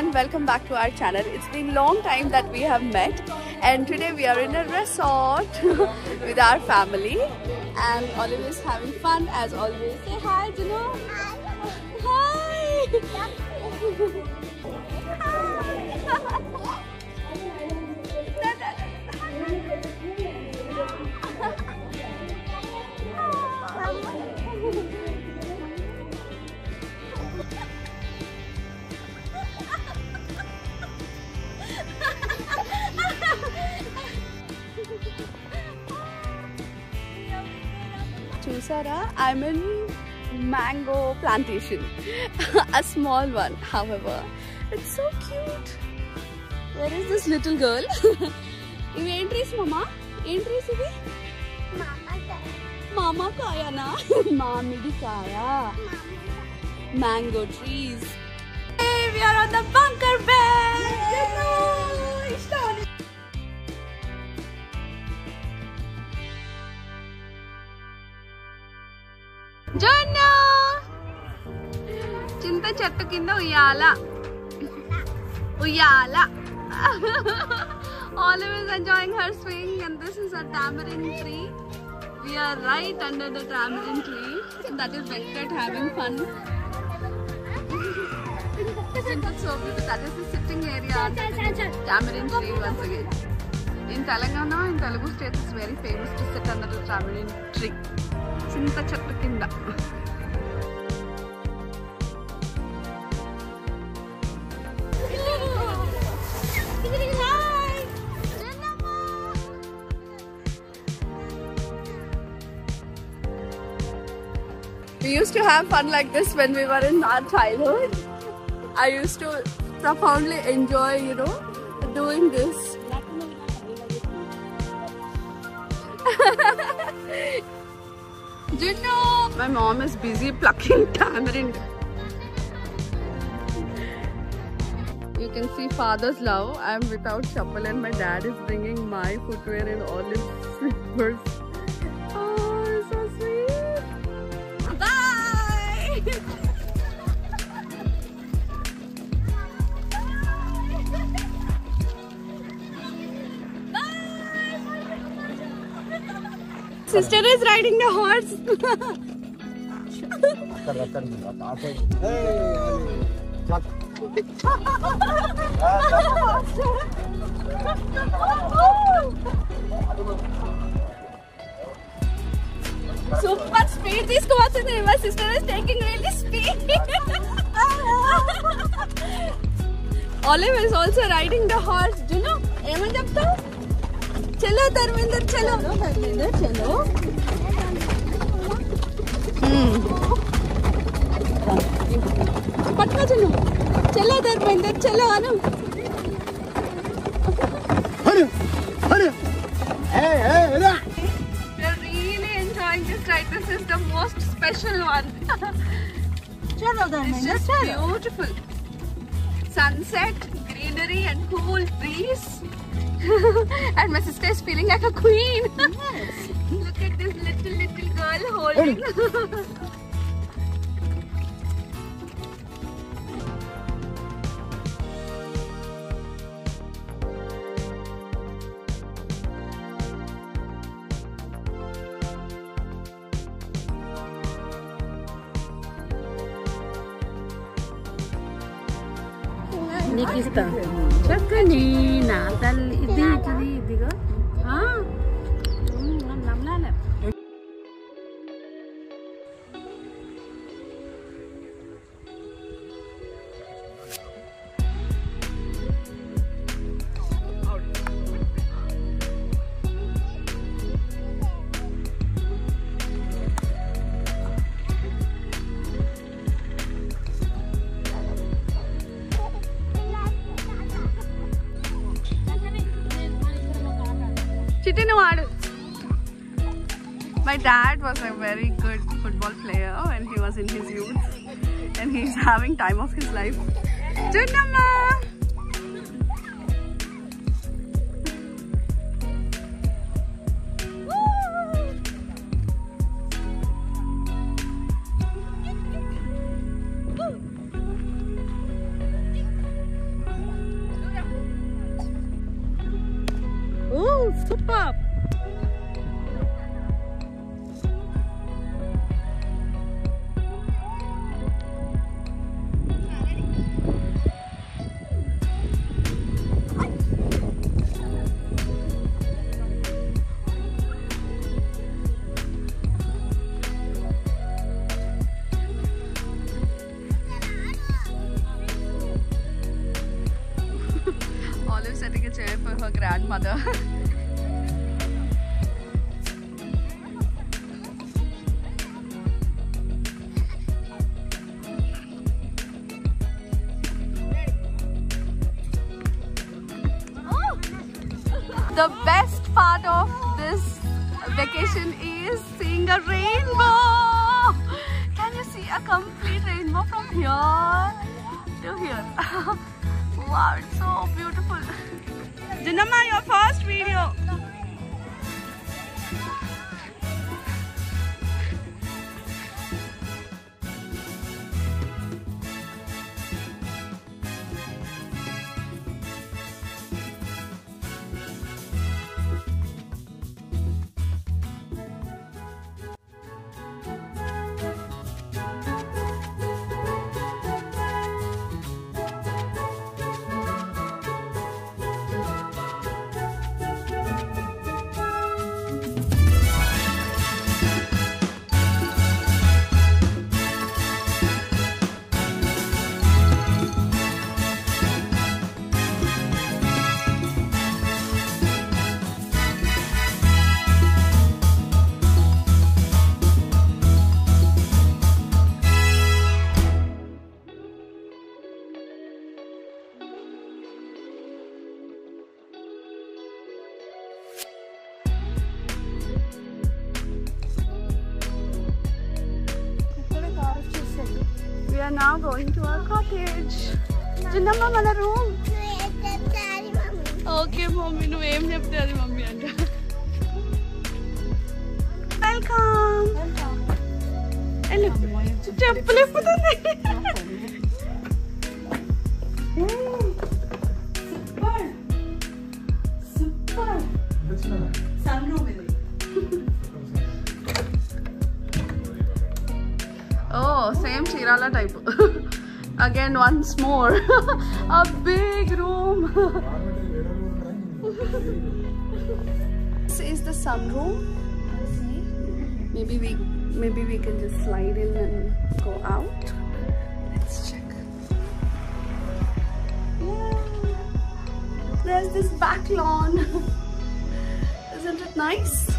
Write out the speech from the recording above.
And welcome back to our channel. It's been a long time that we have met and today we are in a resort with our family and Olive is having fun as always. Say hi, Juno. Hi. చూసారా I'm in mango plantation a small one however it's so cute where is this little girl ఇవి ఏం trees మామా ఏం trees ఇవి మామా కాయనా మామిడి కాయ mango trees we are on the bunker bed చెట్టు కింద ఉయ్యాల ఉయ్యాల Olive is enjoying her swing and this is a tamarind tree. We are right under the tamarind tree. That is Venkat having fun. Isn't it so beautiful? That is the sitting area under the tamarind tree once again. In Telangana, in Telugu state, it's very famous to sit under the tamarind tree. చింత చెట్టు కింద We used to have fun like this when we were in our childhood. I used to profoundly enjoy, you know, doing this. Juno! My mom is busy plucking tamarind. You can see father's love. I am without chappal and my dad is bringing my footwear in olive slippers. Sister is riding the horse. Super speed తీసుకువస్తుంది my sister is taking really speed. Olive is also riding the horse. चलो धर्मेंद्र चलो धर्मेंद्र चलो पटना चलो चलो धर्मेंद्र चलो आना अरे अरे hey hey da. We're really enjoying this ride. This is the most special one. चलो धर्मेंद्र चलो. It's just beautiful. Sunset, greenery and cool breeze. and my sister is feeling like a queen. Yes. Look at this little, little girl holding. నీకు ఇస్తా చక్కని నా తల్లి ఇది ఇది ఇదిగో My dad was a very good football player when he was in his youth and he's having time of his life. Chundamma! Junnamma! grandmother. the best part of this vacation is seeing a rainbow. Can you see a complete rainbow from here to here? wow, it's so beautiful. Janama, your first video. are now going to our cottage. Janama, మన room. Okay mummy నువ్వేం చెప్తే అది mummy అంట welcome చెప్పులు same Shirala type. Again, once more. a big room. this is the sunroom. Maybe we maybe we can just slide in and go out. Let's check. Yeah. There's this back lawn. Isn't it nice?